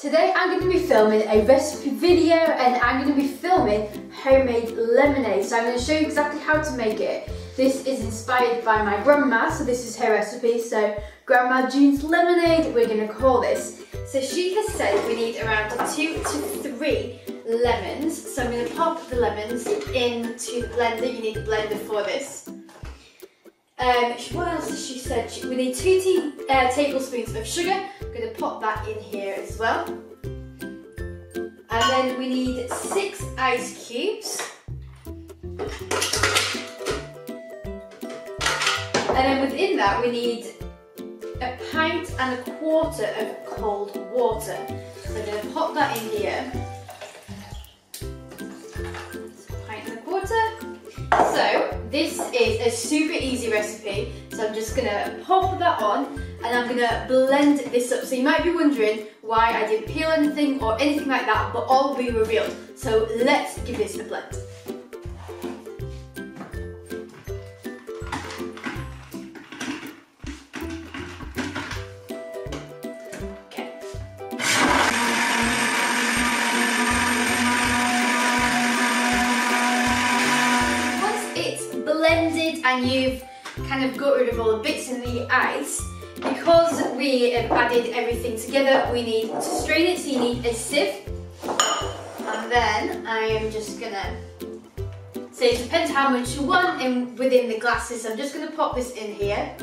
Today I'm going to be filming a recipe video and I'm going to be filming homemade lemonade. So I'm going to show you exactly how to make it. This is inspired by my grandma, so this is her recipe. So Grandma June's lemonade, we're going to call this. So she has said we need around two to three lemons. So I'm going to pop the lemons into the blender. You need a blender for this. Um, what else has she said? We need two tea, uh, tablespoons of sugar. Going to pop that in here as well. And then we need six ice cubes. And then within that we need a pint and a quarter of cold water. So I'm going to pop that in here. This is a super easy recipe. So I'm just gonna pop that on and I'm gonna blend this up. So you might be wondering why I didn't peel anything or anything like that, but all will be revealed. So let's give this a blend. Blended and you've kind of got rid of all the bits in the ice, because we have added everything together, we need to strain it, so you need a sieve. And then I am just gonna, so it depends how much you want in, within the glasses, I'm just gonna pop this in here.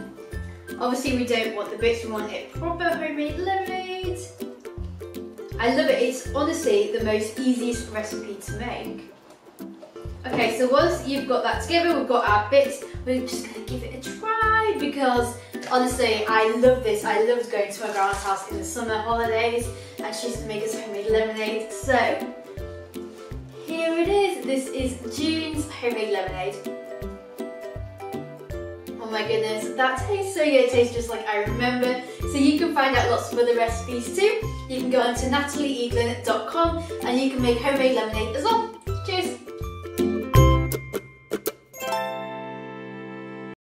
Obviously we don't want the bits, we want it proper homemade lemonade. I love it, it's honestly the most easiest recipe to make. Okay, so once you've got that together, we've got our bits, we're just gonna give it a try because honestly, I love this. I loved going to my grandma's house in the summer holidays and she used to make us homemade lemonade. So, here it is. This is June's homemade lemonade. Oh my goodness, that tastes so good. It tastes just like I remember. So you can find out lots of other recipes too. You can go on to natalieeaglen.com and you can make homemade lemonade as well. Cheers!